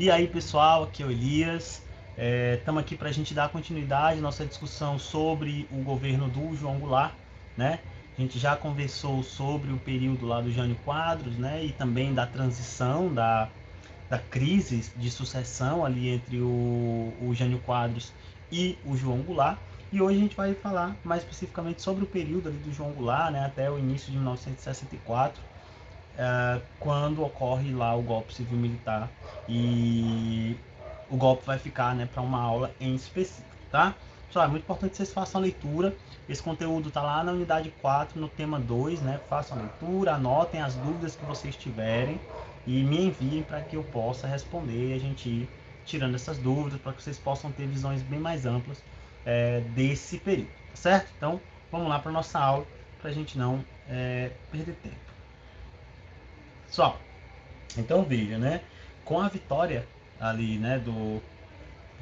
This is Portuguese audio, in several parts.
E aí, pessoal, aqui é o Elias. Estamos é, aqui para a gente dar continuidade à nossa discussão sobre o governo do João Goulart, né? A gente já conversou sobre o período lá do Jânio Quadros, né? E também da transição, da, da crise de sucessão ali entre o, o Jânio Quadros e o João Goulart. E hoje a gente vai falar mais especificamente sobre o período ali do João Goulart, né? Até o início de 1964 é, quando ocorre lá o golpe civil militar e o golpe vai ficar né, para uma aula em específico, tá? Pessoal, é muito importante que vocês façam a leitura. Esse conteúdo está lá na unidade 4, no tema 2, né? Façam a leitura, anotem as dúvidas que vocês tiverem e me enviem para que eu possa responder e a gente ir tirando essas dúvidas para que vocês possam ter visões bem mais amplas é, desse período, tá certo? Então, vamos lá para nossa aula para a gente não é, perder tempo. Pessoal, então veja, né? Com a vitória ali, né, do,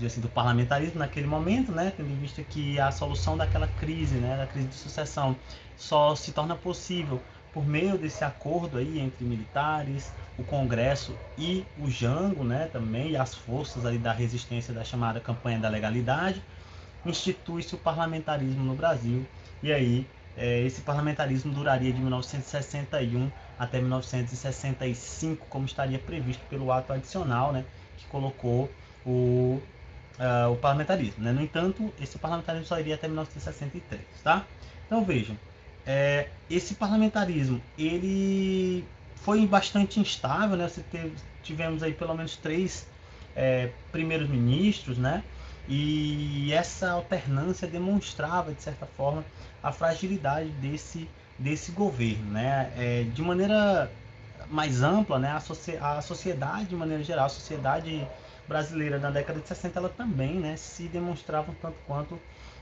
assim, do parlamentarismo naquele momento, né, tendo em vista que a solução daquela crise, né, da crise de sucessão, só se torna possível por meio desse acordo aí entre militares, o Congresso e o Jango, né, também, as forças ali da resistência da chamada campanha da legalidade, institui-se o parlamentarismo no Brasil. E aí, é, esse parlamentarismo duraria de 1961 até 1965, como estaria previsto pelo ato adicional, né, que colocou o, uh, o parlamentarismo. Né? No entanto, esse parlamentarismo só iria até 1963, tá? Então vejam, é, esse parlamentarismo ele foi bastante instável, né? Você teve, tivemos aí pelo menos três é, primeiros ministros, né? E essa alternância demonstrava, de certa forma, a fragilidade desse desse governo, né? É, de maneira mais ampla, né? A, sociedade, de maneira geral, a sociedade brasileira na década de 60, ela também, né? Se demonstrava um tanto quanto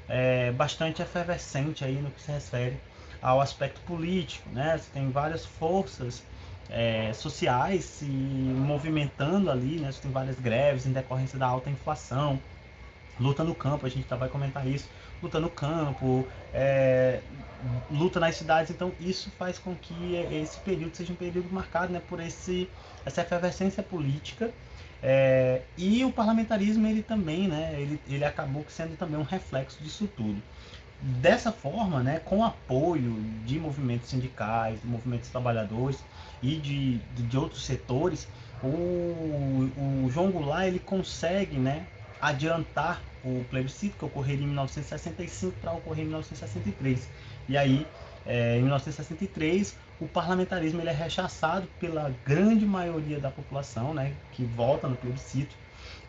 é, bastante efervescente aí no que se refere ao aspecto político, né? Você tem várias forças é, sociais se movimentando ali, né? Você tem várias greves em decorrência da alta inflação, luta no campo, a gente já vai comentar isso, luta no campo, é, luta nas cidades, então isso faz com que esse período seja um período marcado né, por esse, essa efervescência política é, e o parlamentarismo ele também, né, ele, ele acabou sendo também um reflexo disso tudo. Dessa forma, né, com apoio de movimentos sindicais, de movimentos trabalhadores e de, de outros setores, o, o João Goulart ele consegue né, adiantar o plebiscito que ocorreria em 1965 para ocorrer em 1963. E aí, é, em 1963, o parlamentarismo ele é rechaçado pela grande maioria da população, né, que vota no plebiscito.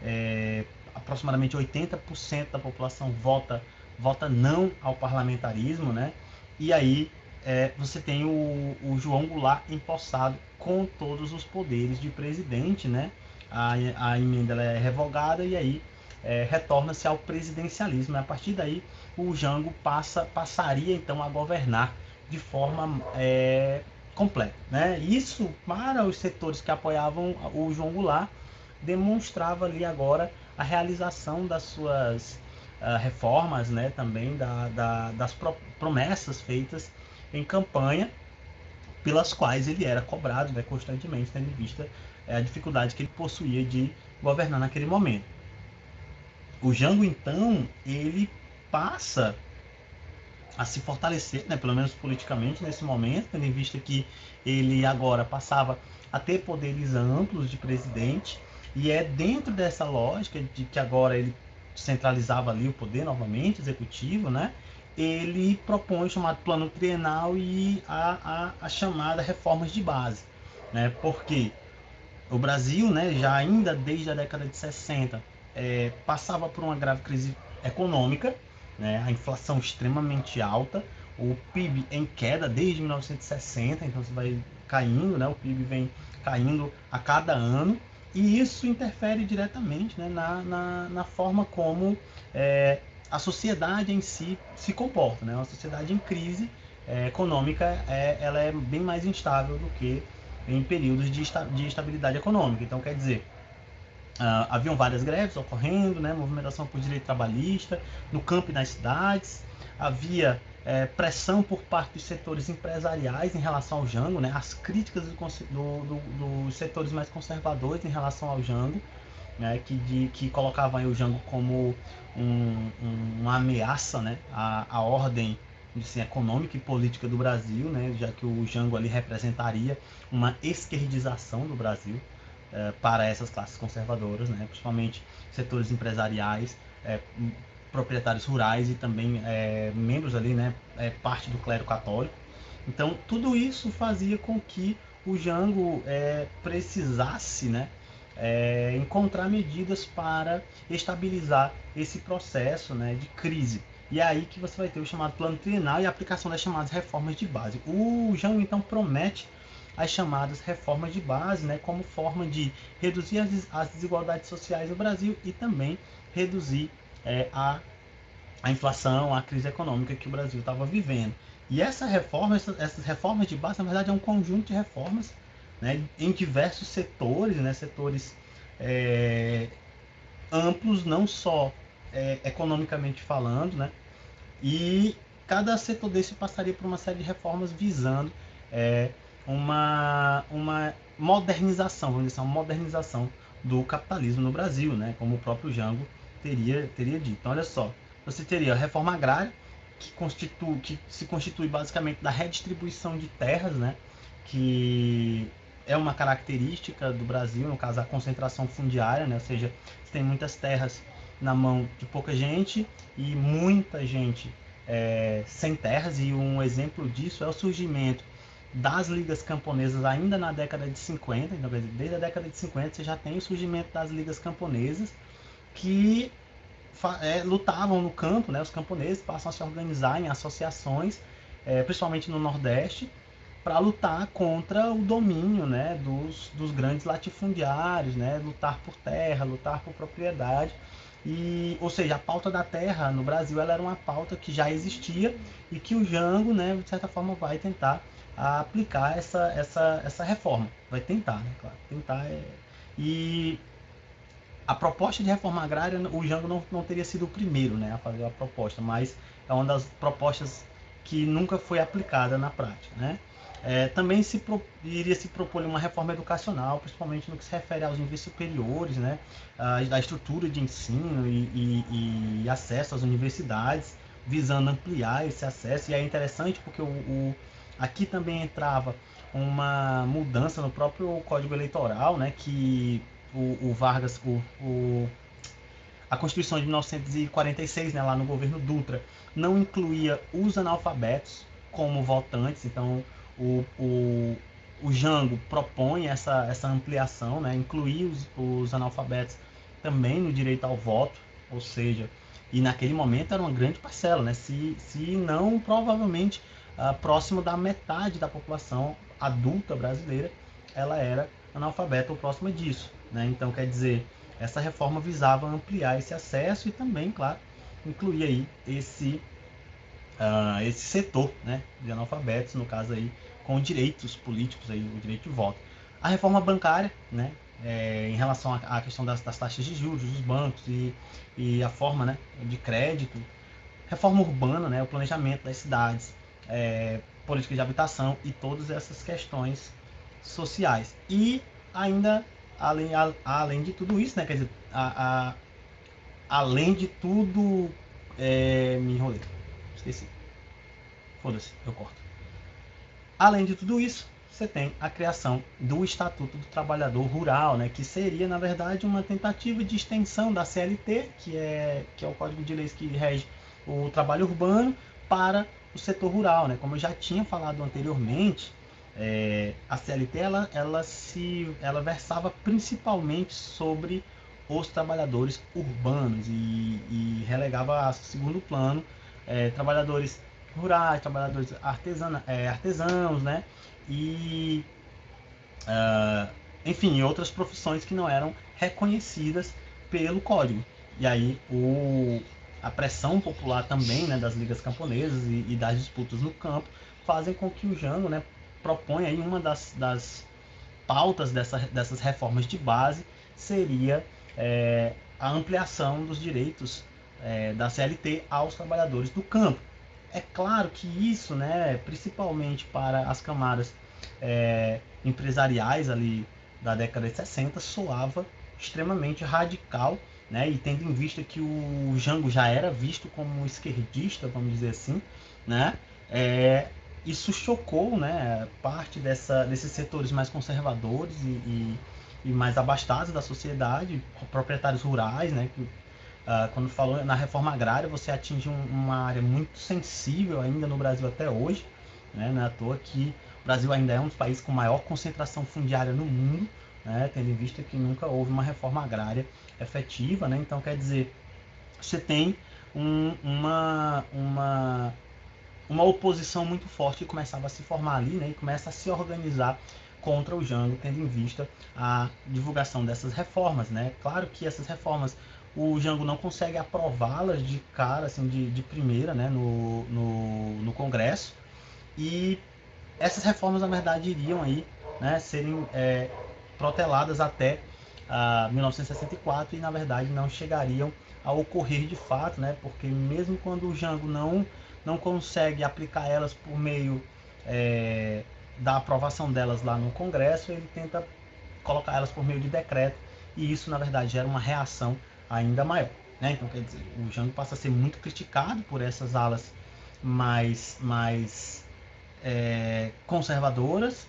É, aproximadamente 80% da população vota vota não ao parlamentarismo, né? E aí é, você tem o, o, João Goulart empossado com todos os poderes de presidente, né? A, a emenda é revogada e aí é, retorna-se ao presidencialismo. A partir daí, o Jango passa, passaria então a governar de forma é, completa. Né? Isso, para os setores que apoiavam o João Goulart, demonstrava ali agora a realização das suas uh, reformas, né? também da, da, das pro, promessas feitas em campanha, pelas quais ele era cobrado né, constantemente, tendo em vista é, a dificuldade que ele possuía de governar naquele momento. O Jango, então, ele passa a se fortalecer, né, pelo menos politicamente nesse momento, tendo em vista que ele agora passava a ter poderes amplos de presidente, e é dentro dessa lógica de que agora ele centralizava ali o poder novamente, executivo, né? Ele propõe o chamado plano trienal e a, a, a chamada reformas de base, né? Porque o Brasil, né, já ainda desde a década de 60, é, passava por uma grave crise econômica, né, a inflação extremamente alta, o PIB em queda desde 1960, então você vai caindo, né, o PIB vem caindo a cada ano, e isso interfere diretamente né, na, na, na forma como é, a sociedade em si se comporta. Né? Uma sociedade em crise é, econômica é, ela é bem mais instável do que em períodos de, de estabilidade econômica. Então, quer dizer, Uh, haviam várias greves ocorrendo, né, movimentação por direito trabalhista, no campo e nas cidades. Havia é, pressão por parte dos setores empresariais em relação ao Jango, né, as críticas do, do, do, dos setores mais conservadores em relação ao Jango. né, que, de, que colocavam o Jango como um, um, uma ameaça né, à, à ordem assim, econômica e política do Brasil, né, já que o Jango ali representaria uma esquerdização do Brasil eh, para essas classes conservadoras, né, principalmente setores empresariais, eh, proprietários rurais e também eh, membros ali, né, parte do clero católico. Então, tudo isso fazia com que o Jango precisasse, né, é, encontrar medidas para estabilizar esse processo né, de crise. E é aí que você vai ter o chamado plano trienal e a aplicação das chamadas reformas de base. O João então promete as chamadas reformas de base, né, como forma de reduzir as, desigualdades sociais no Brasil e também reduzir é, a, a inflação, a crise econômica que o Brasil estava vivendo. E essa reforma, essas, essas reformas de base, na verdade, é um conjunto de reformas né, em diversos setores, né, setores é, amplos, não só é, economicamente falando, né, e cada setor desse passaria por uma série de reformas visando é, uma, uma modernização, vamos dizer, uma modernização do capitalismo no Brasil, né, como o próprio Jango teria, teria dito. Então, olha só, você teria a reforma agrária, que, constitui, que se constitui basicamente da redistribuição de terras, né, que é uma característica do Brasil, no caso a concentração fundiária, né? ou seja, você tem muitas terras na mão de pouca gente e muita gente é, sem terras, e um exemplo disso é o surgimento das ligas camponesas ainda na década de 50, então, desde a década de 50 você já tem o surgimento das ligas camponesas que é, lutavam no campo, né? os camponeses passam a se organizar em associações, é, principalmente no Nordeste, para lutar contra o domínio né, dos, dos grandes latifundiários, né, lutar por terra, lutar por propriedade. E, ou seja, a pauta da terra no Brasil ela era uma pauta que já existia e que o Jango, né, de certa forma, vai tentar aplicar essa, essa, essa reforma. Vai tentar, né, claro. Tentar é... E a proposta de reforma agrária, o Jango não, não teria sido o primeiro né, a fazer a proposta, mas é uma das propostas que nunca foi aplicada na prática. Né? É, também se pro, iria se propor uma reforma educacional, principalmente no que se refere aos níveis superiores, né, a, da estrutura de ensino e, e, e, acesso às universidades, visando ampliar esse acesso. E é interessante porque o, o aqui também entrava uma mudança no próprio Código Eleitoral, né, que o, o Vargas, o, o, a Constituição de 1946, né, lá no governo Dutra, não incluía os analfabetos como votantes, então o, o, o Jango propõe essa, essa ampliação, né? incluir os, os analfabetos também no direito ao voto, ou seja, e naquele momento era uma grande parcela, né? se, se não provavelmente uh, próximo da metade da população adulta brasileira, ela era analfabeta ou próxima disso. Né? Então, quer dizer, essa reforma visava ampliar esse acesso e também, claro, incluir aí esse, uh, esse setor né, de analfabetos, no caso aí com direitos políticos, aí, o direito de voto. A reforma bancária, né, é, em relação à questão das, das, taxas de juros dos bancos e, e a forma né, de crédito, reforma urbana, né, o planejamento das cidades, é, política de habitação e todas essas questões sociais. E ainda, além, a, além de tudo isso, né, quer dizer, a, a, além de tudo, é, me enrolei, esqueci. Foda-se, eu corto. Além de tudo isso, você tem a criação do Estatuto do Trabalhador Rural, né, que seria, na verdade, uma tentativa de extensão da CLT, que é, que é o Código de Leis que rege o trabalho urbano, para o setor rural. Né? Como eu já tinha falado anteriormente, é, a CLT ela, ela, se, ela versava principalmente sobre os trabalhadores urbanos e, e relegava a segundo plano é, trabalhadores rurais, trabalhadores artesana, é, artesãos, né? E, uh, enfim, outras profissões que não eram reconhecidas pelo código. E aí o, a pressão popular também, né, das ligas camponesas e, e das disputas no campo, fazem com que o Jango, né, proponha aí uma das, das pautas dessa, dessas reformas de base seria é, a ampliação dos direitos é, da CLT aos trabalhadores do campo. É claro que isso, né, principalmente para as camadas é, empresariais ali da década de 60, soava extremamente radical, né? E tendo em vista que o Jango já era visto como esquerdista, vamos dizer assim, né? É, isso chocou, né? Parte dessa, desses setores mais conservadores e, e, e mais abastados da sociedade, proprietários rurais, né? Que, uh, quando falou na reforma agrária, você atinge um, uma área muito sensível ainda no Brasil até hoje, né? Não é à toa que o Brasil ainda é um dos países com maior concentração fundiária no mundo, né? Tendo em vista que nunca houve uma reforma agrária efetiva, né? Então, quer dizer, você tem um, uma, uma, uma oposição muito forte que começava a se formar ali, né? E começa a se organizar contra o Jango, tendo em vista a divulgação dessas reformas, né? Claro que essas reformas o Jango não consegue aprová-las de cara, assim, de, de primeira, né, no, no, no, Congresso. E essas reformas, na verdade, iriam aí, né, serem é, proteladas até uh, 1964 e na verdade não chegariam a ocorrer de fato, né? Porque mesmo quando o Jango não não consegue aplicar elas por meio é, da aprovação delas lá no Congresso, ele tenta colocar elas por meio de decreto e isso na verdade gera uma reação ainda maior. Né? Então quer dizer, o Jango passa a ser muito criticado por essas alas mais, mais é, conservadoras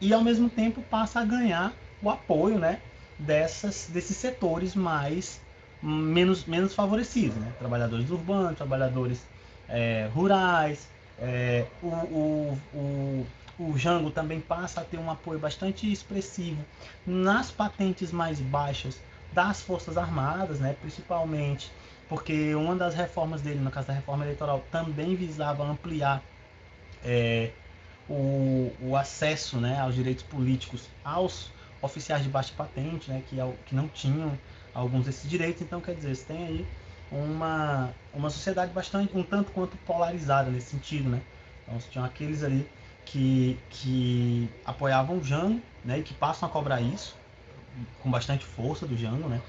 e ao mesmo tempo passa a ganhar o apoio né, dessas, desses setores mais menos, menos favorecidos, né? trabalhadores urbanos, trabalhadores é, rurais. É, o, o, o, o Jango também passa a ter um apoio bastante expressivo nas patentes mais baixas das Forças Armadas, né? principalmente porque uma das reformas dele, no caso da reforma eleitoral, também visava ampliar é, o, o, acesso né, aos direitos políticos aos oficiais de baixa patente, né, que, é que não tinham alguns desses direitos. Então, quer dizer, você tem aí uma, uma sociedade bastante, um tanto quanto polarizada nesse sentido, né? Então, você tinha aqueles ali que, que apoiavam o Jango, né, e que passam a cobrar isso com bastante força do Jango, né?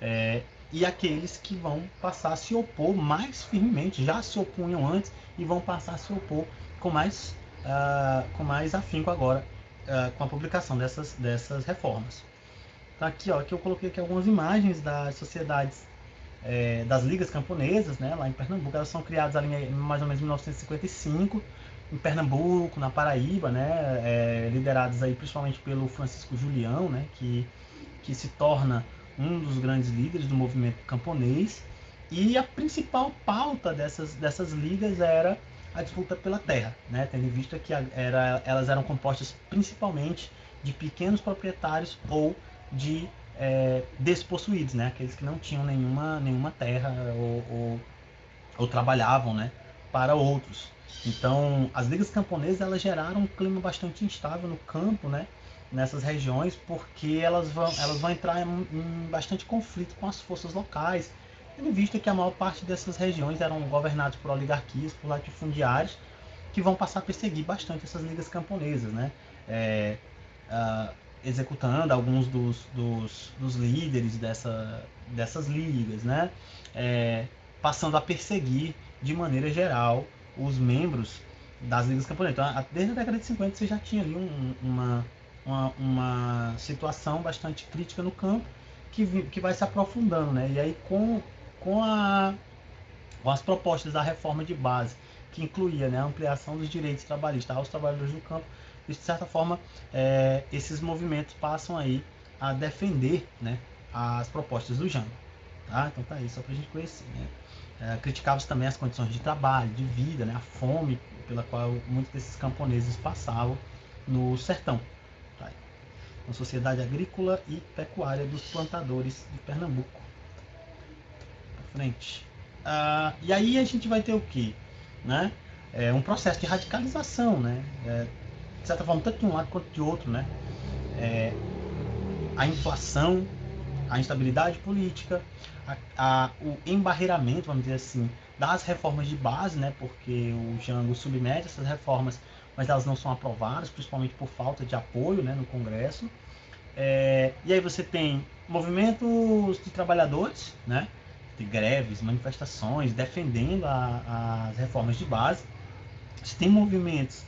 É, e aqueles que vão passar a se opor mais firmemente, já se opunham antes e vão passar a se opor com mais, uh, com mais afinco agora uh, com a publicação dessas, dessas reformas. Tá aqui, ó, aqui eu coloquei aqui algumas imagens das sociedades é, das ligas camponesas, né, lá em Pernambuco. Elas são criadas ali em mais ou menos 1955, em Pernambuco, na Paraíba, né, é, lideradas aí principalmente pelo Francisco Julião, né, que, que se torna um dos grandes líderes do movimento camponês. E a principal pauta dessas, dessas ligas era a disputa pela terra, né? tendo em vista que era, elas eram compostas principalmente de pequenos proprietários ou de é, despossuídos, né? aqueles que não tinham nenhuma, nenhuma terra ou, ou, ou trabalhavam né? para outros. Então, as ligas camponesas elas geraram um clima bastante instável no campo, né? nessas regiões, porque elas vão, elas vão entrar em, em bastante conflito com as forças locais, tendo visto que a maior parte dessas regiões eram governadas por oligarquias, por latifundiários, que vão passar a perseguir bastante essas ligas camponesas, né? É, uh, executando alguns dos, dos, dos, líderes dessa, dessas ligas, né? É, passando a perseguir de maneira geral os membros das ligas camponesas. Então, desde a década de 50 você já tinha ali um, uma, uma, uma situação bastante crítica no campo que, que vai se aprofundando, né? E aí com com, a, com as propostas da reforma de base, que incluía né, a ampliação dos direitos trabalhistas aos trabalhadores do campo, de certa forma, é, esses movimentos passam aí a defender né, as propostas do Jango. Tá? Então tá aí, só para a gente conhecer. Né? É, Criticava-se também as condições de trabalho, de vida, né, a fome pela qual muitos desses camponeses passavam no sertão. Tá Uma sociedade agrícola e pecuária dos plantadores de Pernambuco frente. Ah, e aí a gente vai ter o que? Né? É um processo de radicalização, né? É, de certa forma, tanto de um lado quanto de outro, né? É, a inflação, a instabilidade política, a, a, o embarreiramento, vamos dizer assim, das reformas de base, né? Porque o Jango submete essas reformas, mas elas não são aprovadas, principalmente por falta de apoio né, no Congresso. É, e aí você tem movimentos de trabalhadores, né? De greves, manifestações defendendo a, as reformas de base. Você tem movimentos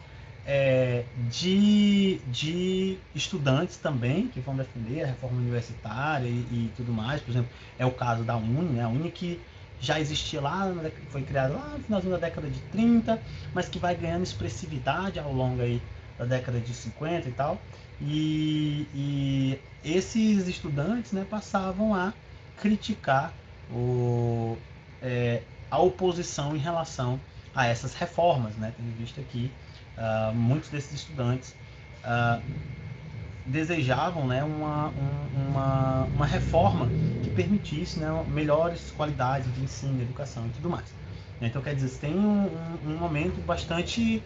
é, de, de estudantes também que vão defender a reforma universitária e, e, tudo mais. Por exemplo, é o caso da Uni, né? a Uni que já existia lá, foi criada lá no finalzinho da década de 30, mas que vai ganhando expressividade ao longo aí da década de 50 e tal. E, e esses estudantes né, passavam a criticar o, é, a oposição em relação a essas reformas, né? Tendo visto aqui, uh, muitos desses estudantes uh, desejavam né, uma, um, uma, uma reforma que permitisse né, melhores qualidades de ensino, educação e tudo mais. Então, quer dizer, tem um, um, momento bastante,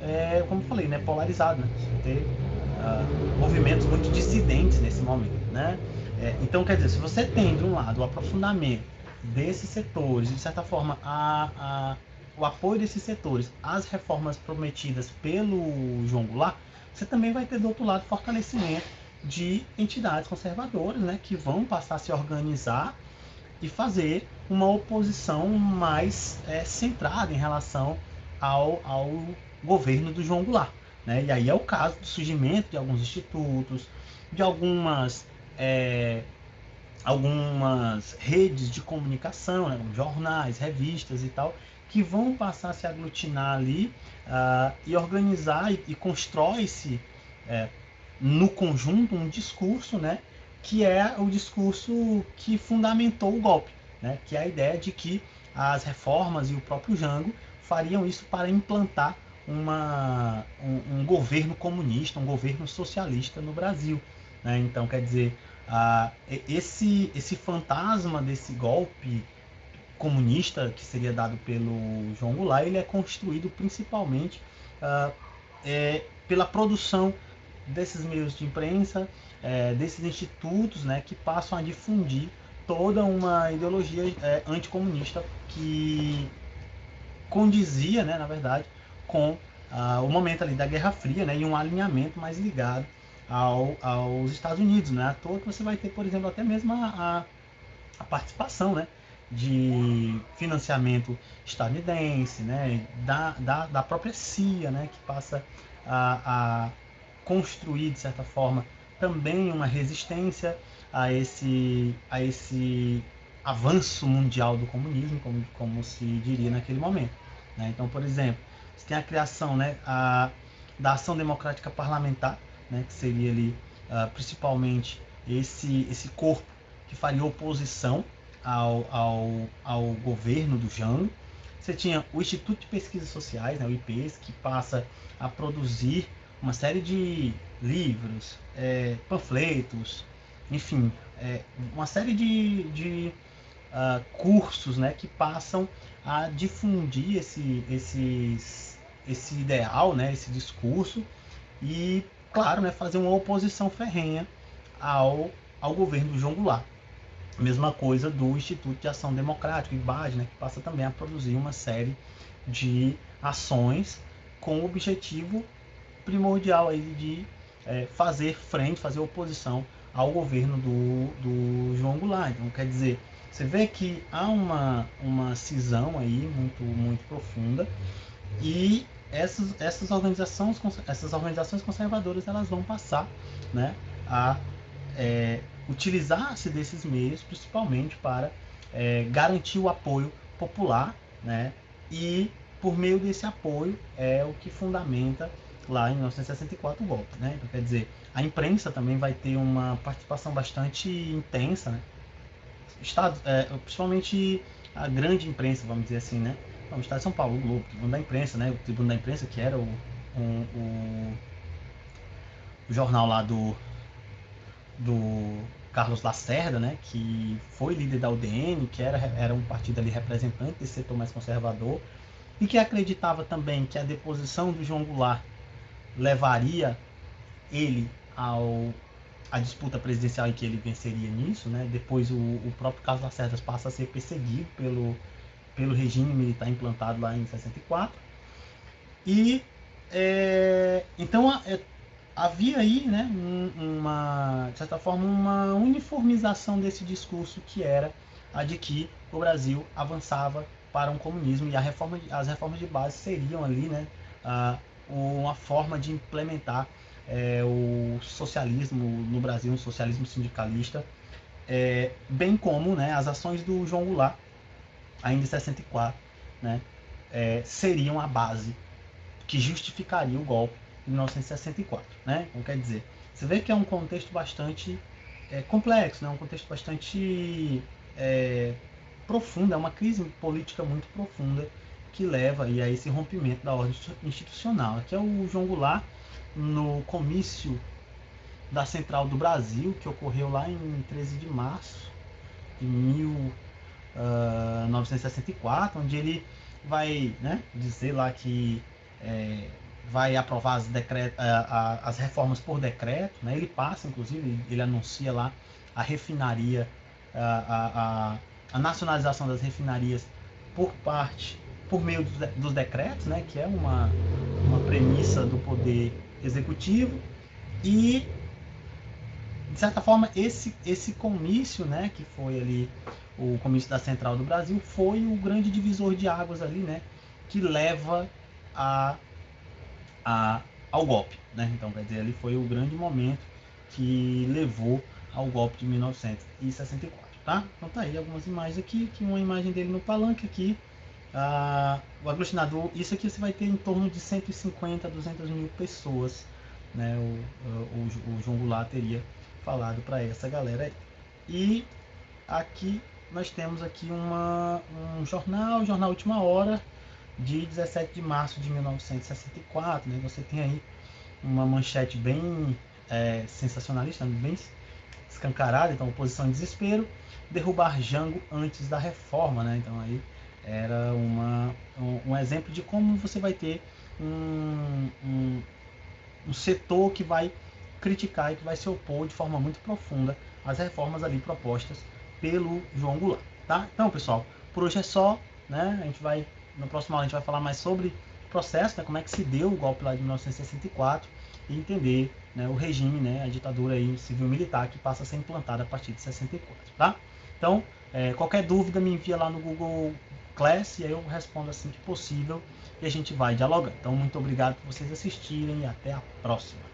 é, como falei, né, polarizado. Né? Você tem uh, movimentos muito dissidentes nesse momento. Né? É, então, quer dizer, se você tem, de um lado, o aprofundamento desses setores, de certa forma, a, a o apoio desses setores às reformas prometidas pelo João Goulart, você também vai ter do outro lado fortalecimento de entidades conservadoras, né, que vão passar a se organizar e fazer uma oposição mais é, centrada em relação ao, ao governo do João Goulart. Né? E aí é o caso do surgimento de alguns institutos, de algumas, é, algumas redes de comunicação, né? jornais, revistas e tal, que vão passar a se aglutinar ali uh, e organizar e, e constrói-se é, no conjunto um discurso, né, que é o discurso que fundamentou o golpe, né, que é a ideia de que as reformas e o próprio Jango fariam isso para implantar uma, um, um governo comunista, um governo socialista no Brasil. Né? Então, quer dizer, uh, esse, esse fantasma desse golpe comunista que seria dado pelo João Goulart, ele é construído principalmente uh, é, pela produção desses meios de imprensa, é, desses institutos né, que passam a difundir toda uma ideologia é, anticomunista que condizia, né, na verdade, com uh, o momento ali da Guerra Fria né, e um alinhamento mais ligado ao, aos Estados Unidos. Né? À toa que você vai ter, por exemplo, até mesmo a, a participação né, de financiamento estadunidense, né, da, da, da própria CIA, né, que passa a, a construir, de certa forma, também uma resistência a esse, a esse avanço mundial do comunismo, como, como se diria naquele momento. Né? Então, por exemplo, você tem a criação né, a, da ação democrática parlamentar, né, que seria ali uh, principalmente esse, esse corpo que faria oposição ao, ao, ao governo do Jango. Você tinha o Instituto de Pesquisas Sociais, né, o IPES, que passa a produzir uma série de livros, é, panfletos, enfim, é, uma série de, de uh, cursos né, que passam a difundir esse, esses, esse ideal, né, esse discurso e, claro, né, fazer uma oposição ferrenha ao, ao governo do João Goulart. Mesma coisa do Instituto de Ação Democrática, IBAD, né, que passa também a produzir uma série de ações com o objetivo primordial aí de é, fazer frente, fazer oposição ao governo do, do João Goulart. Então, quer dizer, você vê que há uma, uma cisão aí muito, muito profunda e essas, essas, organizações, essas organizações conservadoras elas vão passar né, a é, utilizar-se desses meios principalmente para é, garantir o apoio popular, né? E por meio desse apoio é o que fundamenta lá em 1964 o golpe, né? Então, quer dizer, a imprensa também vai ter uma participação bastante intensa, né? Estado, é, principalmente a grande imprensa, vamos dizer assim, né? O Estado de São Paulo, o Globo, o Tribuno da Imprensa, né? O Tribuno da Imprensa, que era o, um, o, o jornal lá do, do Carlos Lacerda, né, que foi líder da UDN, que era, era um partido ali representante desse setor mais conservador, e que acreditava também que a deposição do João Goulart levaria ele ao a disputa presidencial em que ele venceria nisso, né? Depois o, o próprio Carlos Lacerda passa a ser perseguido pelo, pelo regime militar implantado lá em 64. E é, então é, havia aí, né, uma, de certa forma, uma uniformização desse discurso que era a de que o Brasil avançava para um comunismo e a reforma, as reformas de base seriam ali, né, uma forma de implementar é, o socialismo no Brasil, um socialismo sindicalista, é, bem como né, as ações do João Goulart, ainda em 64, né, é, seriam a base que justificaria o golpe de 1964. Né? Então, quer dizer, você vê que é um contexto bastante é, complexo, né? um contexto bastante é, profundo, é uma crise política muito profunda que leva aí a esse rompimento da ordem institucional. Aqui é o João Goulart no comício da Central do Brasil, que ocorreu lá em 13 de março de 1964, ah, onde ele vai né, dizer lá que é, vai aprovar as, as reformas por decreto, né? ele passa, inclusive, ele anuncia lá a refinaria, a, a, a nacionalização das refinarias por parte, por meio dos, dos decretos, né? que é uma, uma premissa do poder executivo, e de certa forma esse, esse comício, né, que foi ali o comício da Central do Brasil, foi o grande divisor de águas ali, né, que leva a, a, ao golpe. Né? Então, quer dizer, ali foi o grande momento que levou ao golpe de 1964. Tá? Então tá aí algumas imagens aqui, aqui uma imagem dele no palanque aqui. Ah, o aglutinador, isso aqui você vai ter em torno de 150 a 200 mil pessoas, né? O, o, o João Goulart teria falado para essa galera aí. E aqui nós temos aqui uma, um jornal, Jornal Última Hora, de 17 de março de 1964. Né? Você tem aí uma manchete bem é, sensacionalista, bem escancarada, então oposição e desespero, derrubar Jango antes da reforma, né? Então aí era uma, um, um exemplo de como você vai ter um, um, um, setor que vai criticar e que vai se opor de forma muito profunda às reformas ali propostas pelo João Goulart, tá? Então, pessoal, por hoje é só, né? A gente vai no próximo aula a gente vai falar mais sobre o processo, né, como é que se deu o golpe lá de 1964 e entender né, o regime, né, a ditadura civil-militar que passa a ser implantada a partir de 64, tá? Então, é, qualquer dúvida me envia lá no Google Class e aí eu respondo assim que possível e a gente vai dialogar. Então, muito obrigado por vocês assistirem e até a próxima.